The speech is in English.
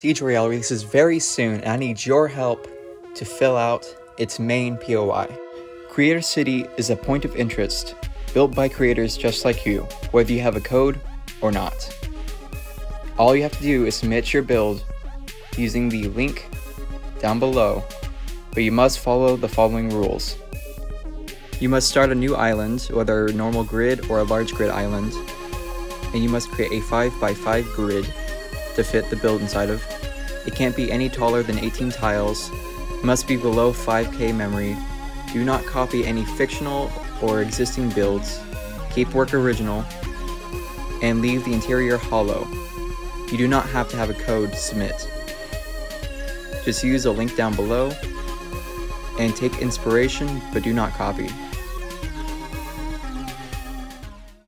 Siege releases very soon and I need your help to fill out its main POI. Creator City is a point of interest built by creators just like you, whether you have a code or not. All you have to do is submit your build using the link down below, but you must follow the following rules. You must start a new island, whether normal grid or a large grid island, and you must create a 5x5 grid to fit the build inside of. It can't be any taller than 18 tiles, must be below 5k memory, do not copy any fictional or existing builds, keep work original, and leave the interior hollow. You do not have to have a code to submit. Just use a link down below and take inspiration but do not copy.